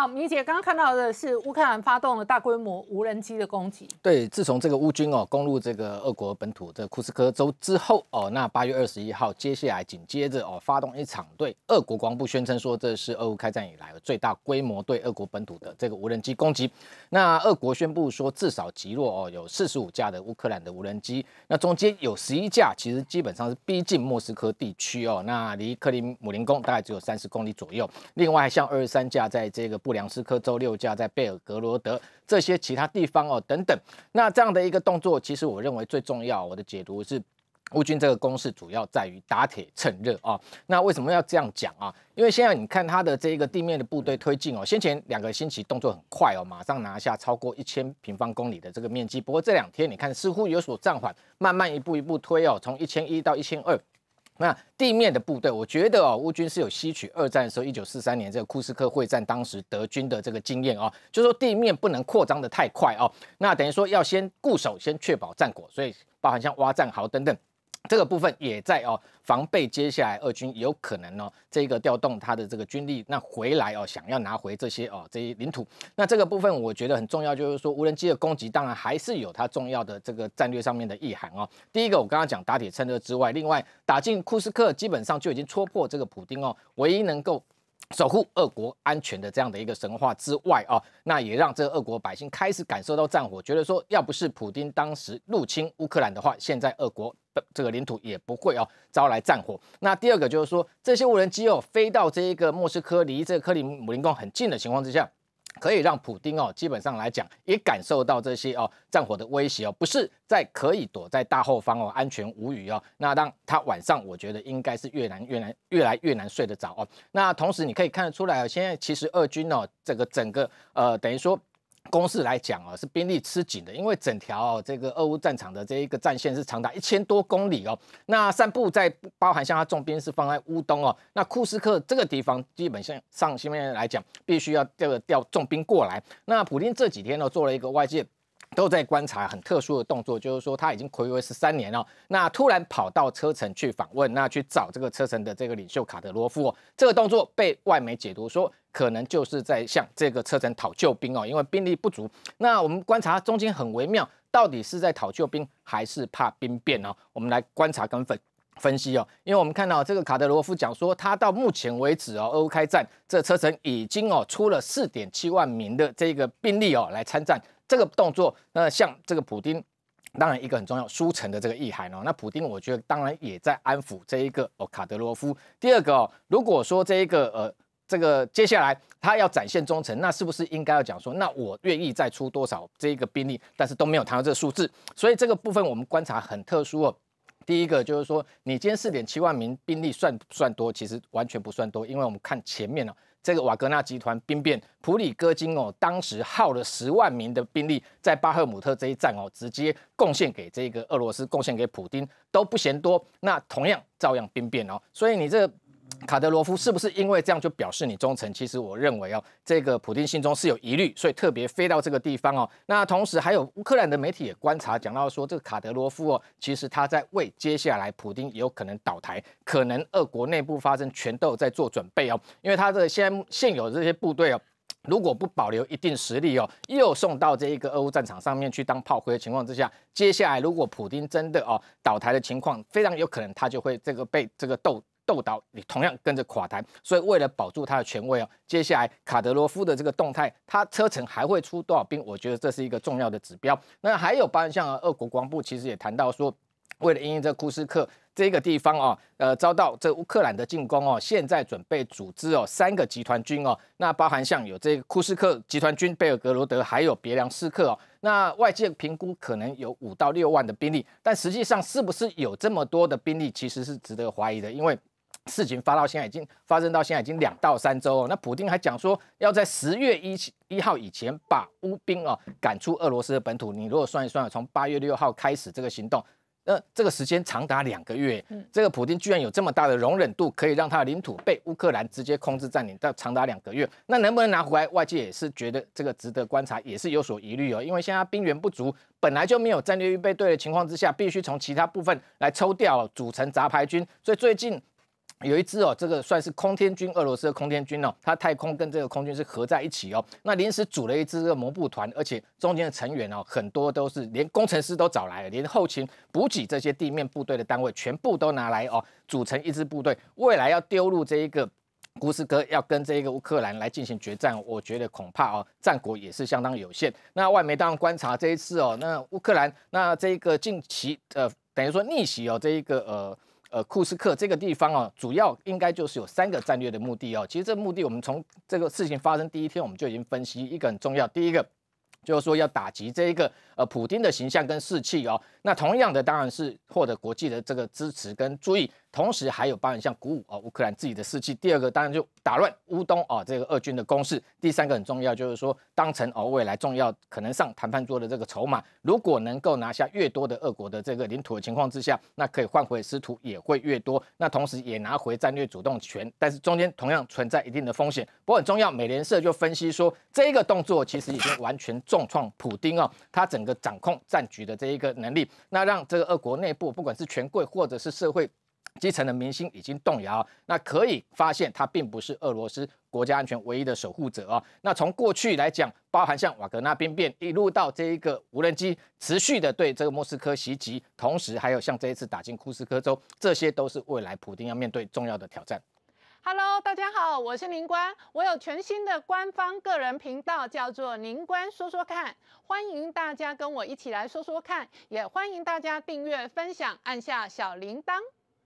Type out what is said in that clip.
好，米姐刚刚看到的是乌克兰发动了大规模无人机的攻击。对，自从这个乌军哦攻入这个俄国本土的库斯科州之后哦，那八月二十一号，接下来紧接着哦发动一场对俄国国防部宣称说这是俄乌开战以来最大规模对俄国本土的这个无人机攻击。那俄国宣布说至少击落哦有四十五架的乌克兰的无人机，那中间有十一架其实基本上是逼近莫斯科地区哦，那离克里姆林宫大概只有三十公里左右。另外像二十三架在这个布布良斯克州。六架在贝尔格罗德这些其他地方哦，等等。那这样的一个动作，其实我认为最重要，我的解读是，乌军这个攻势主要在于打铁趁热啊。那为什么要这样讲啊？因为现在你看他的这个地面的部队推进哦，先前两个星期动作很快哦，马上拿下超过一千平方公里的这个面积。不过这两天你看似乎有所暂缓，慢慢一步一步推哦，从一千一到一千二。那地面的部队，我觉得哦，乌军是有吸取二战的时候，一九四三年这个库斯克会战当时德军的这个经验哦，就说地面不能扩张的太快哦，那等于说要先固守，先确保战果，所以包含像挖战壕等等。这个部分也在哦，防备接下来俄军有可能呢，这个调动他的这个军力，那回来哦，想要拿回这些哦这些领土。那这个部分我觉得很重要，就是说无人机的攻击，当然还是有它重要的这个战略上面的意涵哦。第一个我刚刚讲打铁趁热之外，另外打进库斯克，基本上就已经戳破这个普丁哦，唯一能够。守护俄国安全的这样的一个神话之外啊，那也让这个俄国百姓开始感受到战火，觉得说要不是普京当时入侵乌克兰的话，现在俄国这个领土也不会哦招来战火。那第二个就是说，这些无人机哦飞到这一个莫斯科离这个克里姆林宫很近的情况之下。可以让普丁哦，基本上来讲也感受到这些哦战火的威胁哦，不是在可以躲在大后方哦，安全无虞哦。那当他晚上，我觉得应该是越难越难越来越难睡得着哦。那同时你可以看得出来，现在其实俄军哦，这个整个呃等于说。公式来讲啊，是兵力吃紧的，因为整条这个俄乌战场的这一个战线是长达一千多公里哦。那散布在包含像它重兵是放在乌东哦，那库斯克这个地方基本上上现在来讲，必须要调调重兵过来。那普京这几天呢，做了一个外界。都在观察很特殊的动作，就是说他已经暌违十三年了，那突然跑到车臣去访问，那去找这个车臣的这个领袖卡德罗夫哦，这个动作被外媒解读说可能就是在向这个车臣讨救兵哦，因为兵力不足。那我们观察中间很微妙，到底是在讨救兵还是怕兵变呢？我们来观察跟分分析哦，因为我们看到这个卡德罗夫讲说，他到目前为止哦，俄乌开战，这车臣已经哦出了四点七万名的这个兵力哦来参战。这个动作，那像这个普丁，当然一个很重要输城的这个意涵哦。那普丁，我觉得当然也在安抚这一个哦卡德罗夫。第二个哦，如果说这一个呃这个接下来他要展现忠诚，那是不是应该要讲说，那我愿意再出多少这一个兵力？但是都没有谈到这个数字，所以这个部分我们观察很特殊哦。第一个就是说，你今天四点七万名兵力算不算多？其实完全不算多，因为我们看前面呢。这个瓦格纳集团兵变，普里戈金哦，当时耗了十万名的兵力，在巴赫姆特这一战哦，直接贡献给这个俄罗斯，贡献给普京都不嫌多。那同样照样兵变哦，所以你这。卡德罗夫是不是因为这样就表示你忠诚？其实我认为哦，这个普京心中是有疑虑，所以特别飞到这个地方哦。那同时还有乌克兰的媒体也观察讲到说，这个卡德罗夫哦，其实他在为接下来普京有可能倒台，可能俄国内部发生权斗在做准备哦。因为他的现现有的这些部队哦，如果不保留一定实力哦，又送到这一个俄乌战场上面去当炮灰的情况之下，接下来如果普京真的哦倒台的情况，非常有可能他就会这个被这个斗。斗倒你同样跟着垮台，所以为了保住他的权威哦，接下来卡德罗夫的这个动态，他车臣还会出多少兵？我觉得这是一个重要的指标。那还有，包括像俄国国防部其实也谈到说，为了因应这库斯克这个地方哦，呃，遭到这乌克兰的进攻哦，现在准备组织哦三个集团军哦，那包含像有这个库斯克集团军、贝尔格罗德，还有别良斯克哦。那外界评估可能有五到六万的兵力，但实际上是不是有这么多的兵力，其实是值得怀疑的，因为。事情发到现在已经发生到现在已经两到三周哦，那普京还讲说要在十月一一号以前把乌兵哦赶出俄罗斯的本土。你如果算一算，从八月六号开始这个行动，那这个时间长达两个月。这个普京居然有这么大的容忍度，可以让他的领土被乌克兰直接控制占领到长达两个月。那能不能拿回来？外界也是觉得这个值得观察，也是有所疑虑哦。因为现在兵源不足，本来就没有战略预备队的情况之下，必须从其他部分来抽调组成杂牌军。所以最近。有一支哦，这个算是空天军，俄罗斯的空天军哦，它太空跟这个空军是合在一起哦。那临时组了一支这个摩步团，而且中间的成员哦，很多都是连工程师都找来了，连后勤补给这些地面部队的单位全部都拿来哦，组成一支部队，未来要丢入这一个古斯科，要跟这一个乌克兰来进行决战，我觉得恐怕哦，战果也是相当有限。那外媒当然观察这一次哦，那乌克兰那这一个近期呃，等于说逆袭哦，这一个呃。呃，库斯克这个地方啊，主要应该就是有三个战略的目的哦。其实这目的，我们从这个事情发生第一天，我们就已经分析一个很重要，第一个就是说要打击这一个呃普京的形象跟士气哦。那同样的，当然是获得国际的这个支持跟注意。同时还有包含像鼓舞哦乌克兰自己的士气，第二个当然就打乱乌东哦这个俄军的攻势，第三个很重要就是说当成哦未来重要可能上谈判桌的这个筹码，如果能够拿下越多的俄国的这个领土的情况之下，那可以换回失土也会越多，那同时也拿回战略主动权，但是中间同样存在一定的风险。不过很重要，美联社就分析说这一个动作其实已经完全重创普丁哦，他整个掌控战局的这一个能力，那让这个俄国内部不管是权贵或者是社会。基层的民心已经动摇，那可以发现他并不是俄罗斯国家安全唯一的守护者哦。那从过去来讲，包含像瓦格纳兵变，一路到这一个无人机持续的对这个莫斯科袭击，同时还有像这一次打进库斯科州，这些都是未来普京要面对重要的挑战。Hello，大家好，我是宁官，我有全新的官方个人频道，叫做宁官说说看，欢迎大家跟我一起来说说看，也欢迎大家订阅、分享，按下小铃铛。